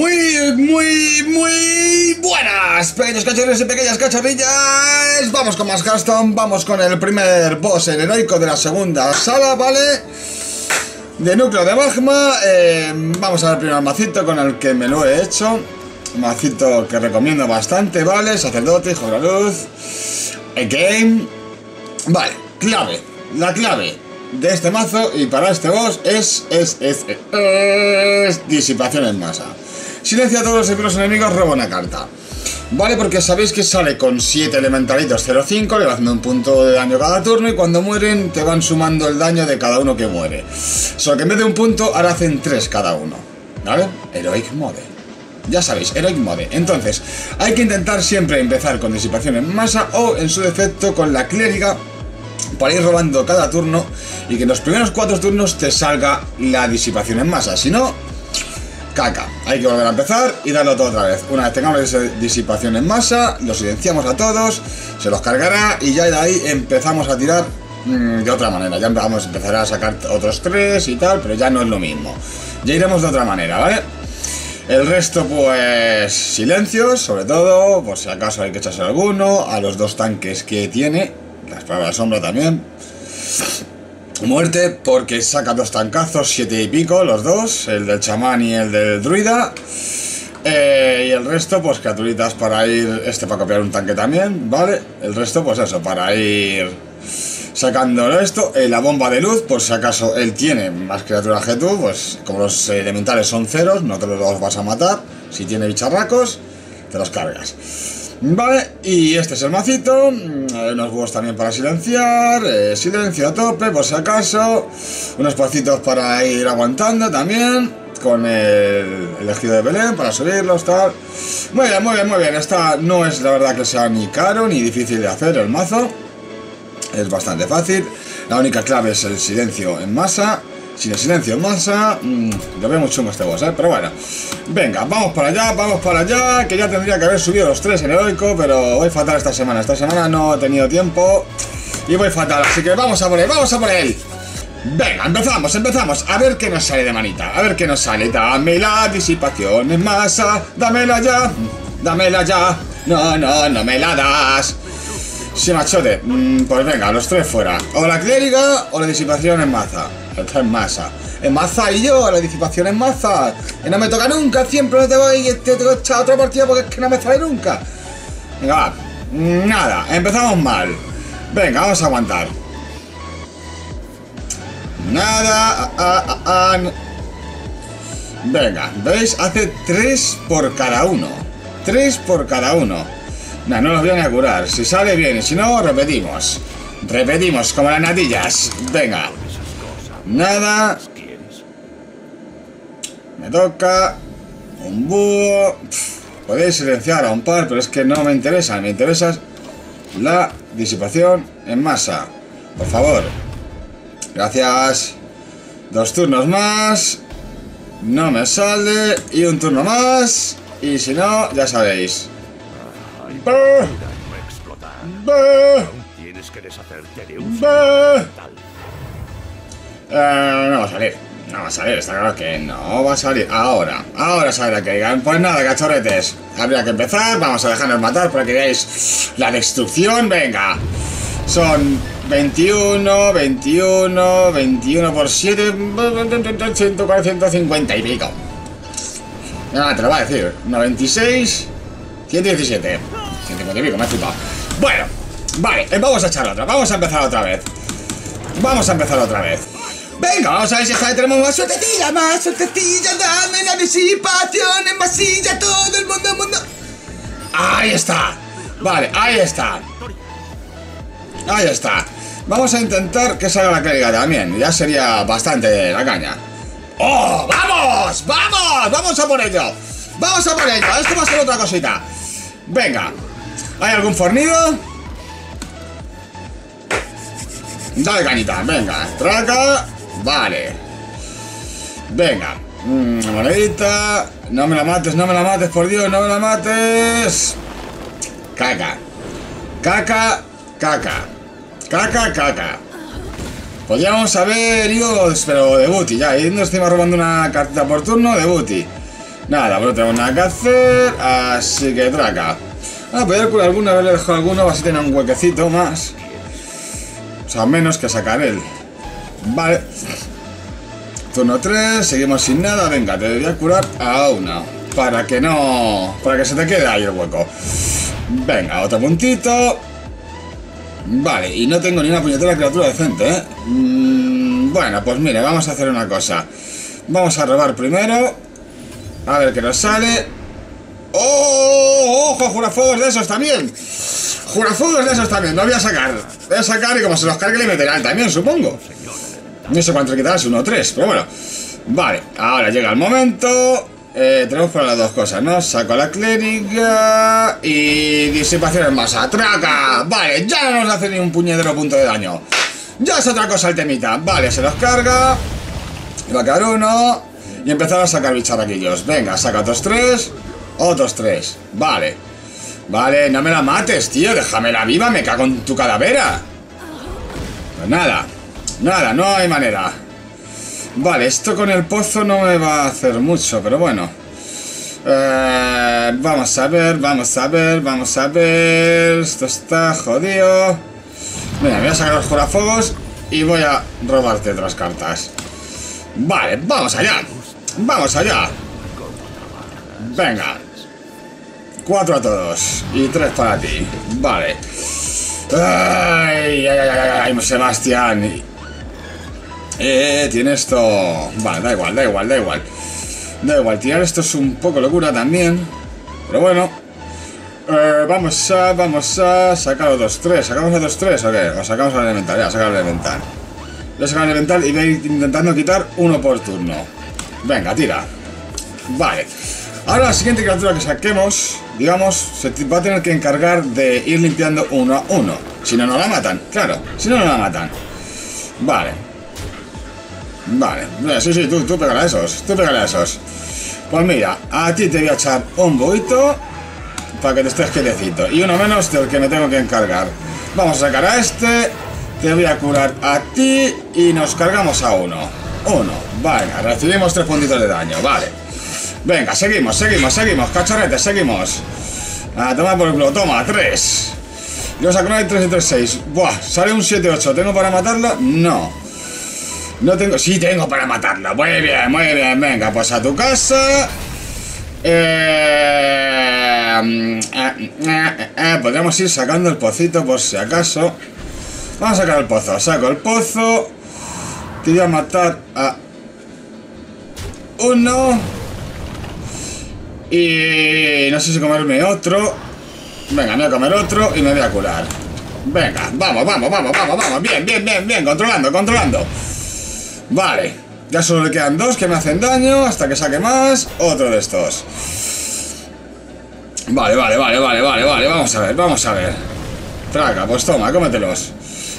Muy, muy, muy buenas, pequeños cachorros y pequeñas cacharrillas. Vamos con más custom, vamos con el primer boss, el heroico de la segunda sala, ¿vale? De núcleo de magma. eh, vamos a ver el primer macito con el que me lo he hecho. Macito que recomiendo bastante, ¿vale? Sacerdote, hijo de la luz. Again. Vale, clave. La clave de este mazo y para este boss es, es, es, es, es disipación en masa. Silencia a todos los círculos enemigos, roba una carta. Vale, porque sabéis que sale con 7 elementalitos 0-5, le va haciendo un punto de daño cada turno y cuando mueren te van sumando el daño de cada uno que muere. Solo que en vez de un punto, ahora hacen 3 cada uno. ¿Vale? Heroic Mode. Ya sabéis, Heroic Mode. Entonces, hay que intentar siempre empezar con disipación en masa o, en su defecto, con la clériga para ir robando cada turno y que en los primeros 4 turnos te salga la disipación en masa. Si no, caca. Hay que volver a empezar y darlo todo otra vez. Una vez tengamos esa disipación en masa, lo silenciamos a todos, se los cargará y ya de ahí empezamos a tirar mm, de otra manera. Ya vamos a empezar a sacar otros tres y tal, pero ya no es lo mismo. Ya iremos de otra manera, ¿vale? El resto, pues, silencios, sobre todo, por si acaso hay que echarse alguno, a los dos tanques que tiene, la espada de sombra también. Muerte, porque saca dos tancazos, siete y pico, los dos, el del chamán y el del druida. Eh, y el resto, pues criaturitas para ir, este para copiar un tanque también, ¿vale? El resto, pues eso, para ir sacando esto. Eh, la bomba de luz, por si acaso él tiene más criaturas que tú, pues como los elementales son ceros, no te los vas a matar. Si tiene bicharracos, te los cargas. Vale, y este es el macito, mm, hay unos huevos también para silenciar, eh, silencio a tope por si acaso, unos pacitos para ir aguantando también, con el elegido de Belén para subirlos, tal. Muy bien, muy bien, muy bien, esta no es la verdad que sea ni caro ni difícil de hacer el mazo, es bastante fácil, la única clave es el silencio en masa, sin silencio en masa, mmm, lo veo chungo este boss, ¿eh? pero bueno. Venga, vamos para allá, vamos para allá, que ya tendría que haber subido los tres en heroico, pero voy fatal esta semana. Esta semana no he tenido tiempo y voy fatal, así que vamos a por él, vamos a por él. Venga, empezamos, empezamos. A ver qué nos sale de manita, a ver qué nos sale. Dame la disipación en masa, dámela ya, dámela ya. No, no, no me la das. Sí, machote, mm, pues venga, los tres fuera. O la clériga o la disipación en masa. Está en masa. En masa y yo, la disipación en masa. Y no me toca nunca, siempre me tengo que te tengo echar otra partida porque es que no me sale nunca. Venga, va. Nada, empezamos mal. Venga, vamos a aguantar. Nada. ah, ah, ah, no. Venga, ¿veis? Hace tres por cada uno. Tres por cada uno. Nah, no los voy a curar. Si sale bien y si no, repetimos. Repetimos, como las natillas. Venga. Nada. Me toca. Un búho. Podéis silenciar a un par, pero es que no me interesa. Me interesa la disipación en masa. Por favor. Gracias. Dos turnos más. No me sale. Y un turno más. Y si no, ya sabéis. Bah, bah, Tienes que deshacerte de un Eh, no va a salir. No va a salir, está claro que no va a salir. Ahora, ahora sale que digan. Pues nada, cachorretes. Habría que empezar. Vamos a dejarnos matar para que veáis la destrucción. Venga. Son 21, 21, 21 por 7. 150 y pico. Nada, te lo va a decir. 96, 117. 150 y pico, me he flipado. Bueno, vale, eh, vamos a echar otra. Vamos a empezar otra vez. Vamos a empezar otra vez. Venga, vamos a ver si esta vez tenemos más suertecilla, más suertecilla, dame la disipación en masilla, todo el mundo, mundo. Ahí está. Vale, ahí está. Ahí está. Vamos a intentar que salga la clériga también. Ya sería bastante la caña. ¡Oh! ¡Vamos! ¡Vamos! ¡Vamos a por ello! ¡Vamos a por ello! Esto va a ser otra cosita. Venga. ¿Hay algún fornido? Dale cañita, venga, traca, vale. Venga, mm, monedita, no me la mates, no me la mates, por Dios, no me la mates. Caca, caca, caca, caca, caca. Podríamos haber ido, pero de booty, ya, yendo encima robando una cartita por turno, de booty. Nada, no tengo nada que hacer, así que traca. Ah, podría curar alguno, haberle dejado alguno, así tener un huequecito más. O sea, menos que sacar él. Vale. Turno 3, seguimos sin nada. Venga, te voy a curar a una. Para que no... Para que se te quede ahí el hueco. Venga, otro puntito. Vale, y no tengo ni una puñetera criatura decente, ¿eh? Mm, bueno, pues mire, vamos a hacer una cosa. Vamos a robar primero. A ver qué nos sale. ¡Oh! ¡Ojo! ¡Jurafuegos de esos también! ¡Jurafuegos de esos también! No voy a sacar. Voy a sacar y como se los cargue le meterán también, supongo. No sé cuánto le quitarás, uno o tres, pero bueno. Vale, ahora llega el momento. Eh, tenemos para las dos cosas, ¿no? Saco la clériga y disipación en masa. ¡Traca! Vale, ya no nos hace ni un puñedero punto de daño. Ya es otra cosa el temita. Vale, se los carga. Va a quedar uno. Y empezar a sacar bicharraquillos. Venga, saca otros tres. Otros tres. Vale. Vale, no me la mates, tío. Déjamela viva, me cago en tu calavera. Pues nada. Nada, no hay manera. Vale, esto con el pozo no me va a hacer mucho, pero bueno. Eh, vamos a ver, vamos a ver, vamos a ver. Esto está jodido. Mira, voy a sacar los jurafuegos y voy a robarte otras cartas. Vale, vamos allá. Vamos allá. Venga. Cuatro a todos. Y tres para ti. Vale. Ay, ay, ay, ay, ay, Sebastián. Eh, tiene esto... Vale, da igual, da igual, da igual. Da igual, tirar esto es un poco locura también. Pero bueno. Eh, vamos a, vamos a sacar los 2-3. ¿Sacamos los 2-3 o qué? O sacamos el elemental, ya, sacar el elemental. Voy a sacar el elemental y voy a ir intentando quitar uno por turno. Venga, tira. Vale. Ahora la siguiente criatura que saquemos, digamos, se va a tener que encargar de ir limpiando uno a uno. Si no, no la matan, claro. Si no, no la matan. Vale. Vale, sí, sí, tú, tú pégale a esos, tú pégale a esos. Pues mira, a ti te voy a echar un boito para que te estés quietecito. Y uno menos del que me tengo que encargar. Vamos a sacar a este, te voy a curar a ti y nos cargamos a uno. Uno, venga, recibimos tres puntitos de daño, vale. Venga, seguimos, seguimos, seguimos, cachorretes, seguimos. A tomar por el culo, toma, tres. Yo saco una 3 y 3, 6. Buah, sale un 7, 8. ¿Tengo para matarla? No. No tengo... Sí tengo para matarla. Muy bien, muy bien. Venga, pues a tu casa. Eh, eh, eh, podríamos ir sacando el pocito por si acaso. Vamos a sacar el pozo. Saco el pozo. Te voy a matar a... Uno. Y no sé si comerme otro. Venga, me voy a comer otro y me voy a curar. Venga, vamos, vamos, vamos, vamos, vamos. Bien, bien, bien, bien. Controlando, controlando. Vale, ya solo le quedan dos que me hacen daño hasta que saque más. Otro de estos. Vale, vale, vale, vale, vale, vale. Vamos a ver, vamos a ver. Traca, pues toma, cómetelos.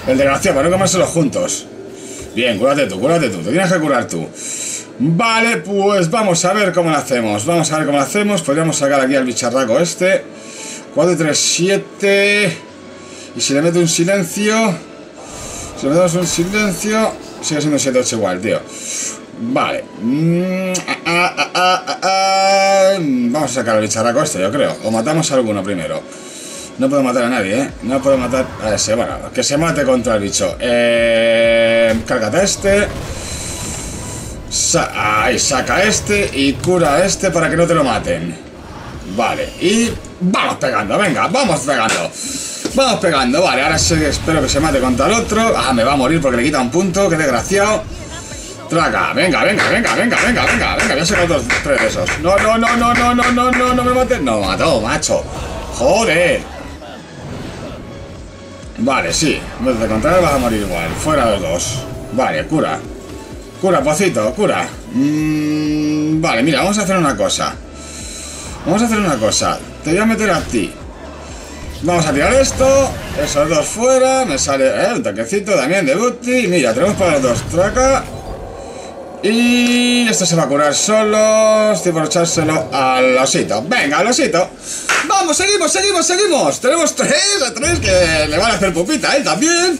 El desgraciado, para no comérselos juntos. Bien, cúrate tú, cúrate tú. Te tienes que curar tú. Vale, pues vamos a ver cómo lo hacemos. Vamos a ver cómo lo hacemos. Podríamos sacar aquí al bicharraco este. 4, 3, 7. Y si le meto un silencio. Si le metemos un silencio. Sigue siendo 7-8 igual, tío. Vale. Mm, ah, ah, ah, Vamos a sacar al bicharraco este, yo creo. O matamos a alguno primero. No puedo matar a nadie, ¿eh? No puedo matar a ese. Bueno, que se mate contra el bicho. Eh, cárgate este. Sa ahí, saca este y cura a este para que no te lo maten. Vale, y vamos pegando, venga, vamos pegando. Vamos pegando, vale, ahora sí, espero que se mate contra el otro. Ah, me va a morir porque le quita un punto, qué desgraciado. Traga, venga, venga, venga, venga, venga, venga, venga, voy a sacar dos, tres de esos. No, no, no, no, no, no, no, no, no me mates. No, mató, macho. Joder. Vale, sí, de contrario vas a morir igual. Fuera los dos. Vale, cura. Cura, pocito, cura. Mm, vale, mira, vamos a hacer una cosa. Vamos a hacer una cosa. Te voy a meter a ti. Vamos a tirar esto. Esos dos fuera. Me sale eh, un tanquecito también de booty. Mira, tenemos para los dos traca. Y esto se va a curar solo. Estoy por echárselo al osito. Venga, al osito. Vamos, seguimos, seguimos, seguimos. Tenemos tres a tres que le van a hacer pupita, ¿eh? También.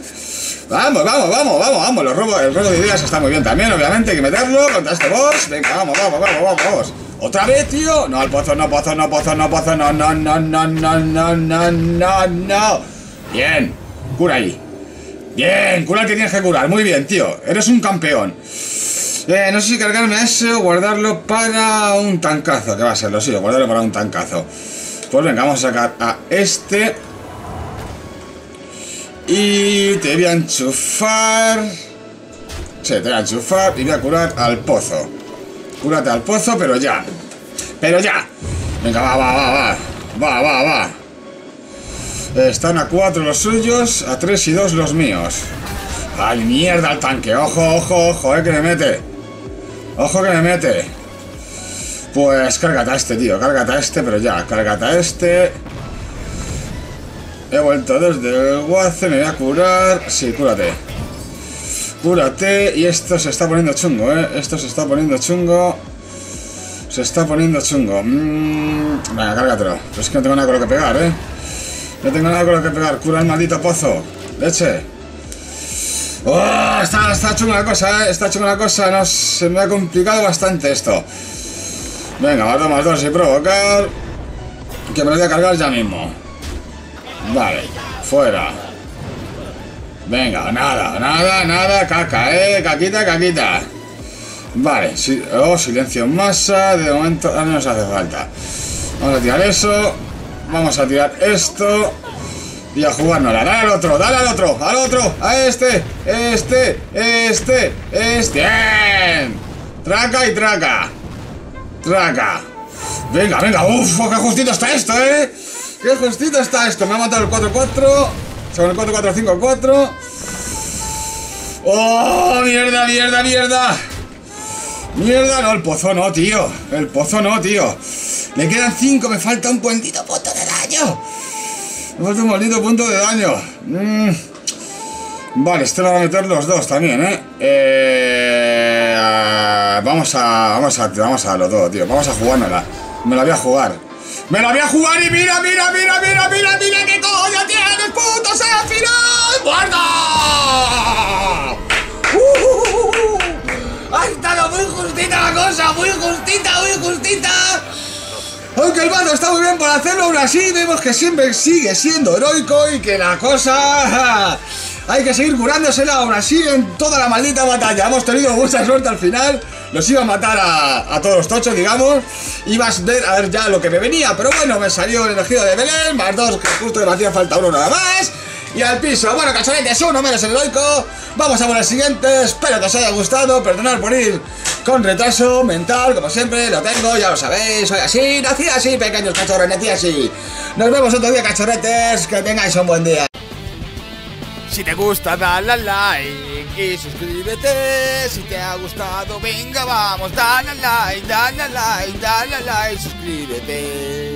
Vamos, vamos, vamos, vamos, vamos. Los robos, el robo de ideas está muy bien también, obviamente. Hay que meterlo contra este boss. Venga, vamos, vamos, vamos, vamos, vamos. ¿Otra vez, tío? No, al pozo, no, pozo, no, pozo, no, pozo, no, no, no, no, no, no, no, no, no. Bien, cura ahí. Bien, cura el que tienes que curar. Muy bien, tío. Eres un campeón. Eh, no sé si cargarme eso o guardarlo para un tancazo. ¿Qué va a ser? Lo sigo, guardarlo para un tancazo. Pues venga, vamos a sacar a este. Y te voy a enchufar. Sí, te voy a enchufar y voy a curar al pozo. Cúrate al pozo, pero ya. Pero ya. Venga, va, va, va, va. Va, va, va. Están a 4 los suyos, a 3 y 2 los míos. ¡Ay, mierda el tanque! ¡Ojo, ojo, ojo! ¡Eh, que me mete! ¡Ojo que me mete! Pues cárgate a este, tío. Cárgate a este, pero ya. Cárgate a este. He vuelto desde el guace, me voy a curar. Sí, cúrate. Cúrate. Y esto se está poniendo chungo, ¿eh? Esto se está poniendo chungo. Se está poniendo chungo. Mm, venga, cárgatelo. Pero es que no tengo nada con lo que pegar, ¿eh? No tengo nada con lo que pegar. Cura el maldito pozo. Leche. ¡Oh! Está, está chunga la cosa, ¿eh? Está chunga la cosa. No, se me ha complicado bastante esto. Venga, más dos más dos y provocar. Que me lo voy a cargar ya mismo. Vale, fuera. Venga, nada, nada, nada, caca, eh, caquita, caquita. Vale, oh, silencio en masa, de momento no nos hace falta. Vamos a tirar eso, vamos a tirar esto y a jugárnosla. Dale al otro, dale al otro, al otro, a este, este, este, este. ¡Bien! Traca y traca. Traca. Venga, venga, uff, qué justito está esto, eh. Qué justito está esto. Me ha matado el 4-4. Según el 4-4-5-4. ¡Oh! ¡Mierda, mierda, mierda! Mierda, no, el pozo no, tío. El pozo no, tío. Me quedan 5, me falta un puntito punto de daño. Me falta un maldito punto de daño. Mm. Vale, este lo van a meter los dos también, ¿eh? eh vamos a. Vamos a. Vamos a darlo todo, tío. Vamos a jugármela. Me la voy a jugar. Me la voy a jugar y mira, mira, mira, mira, mira, mira qué coño tienes, puto final. ¡Guarda! ¡Uh, uh, ha estado muy justita la cosa, muy justita, muy justita. Aunque el bando está muy bien por hacerlo, aún así vemos que siempre sigue siendo heroico y que la cosa hay que seguir curándosela aún así en toda la maldita batalla. Hemos tenido mucha suerte al final. Los iba a matar a, todos los tochos, digamos. Ibas a ver, a ver ya lo que me venía. Pero bueno, me salió el elegido de Belén. Más dos, que justo me hacía falta uno nada más. Y al piso. Bueno, cachonetes, uno menos el heroico. Vamos a por el siguiente. Espero que os haya gustado. Perdonad por ir con retraso mental, como siempre. Lo tengo, ya lo sabéis. Soy así, nací así, pequeños cachorros, nací así. Nos vemos otro día, cachorretes. Que tengáis un buen día. Si te gusta, dale like y suscríbete. Si te ha gustado, venga, vamos, dale like, dale like, dale like, suscríbete.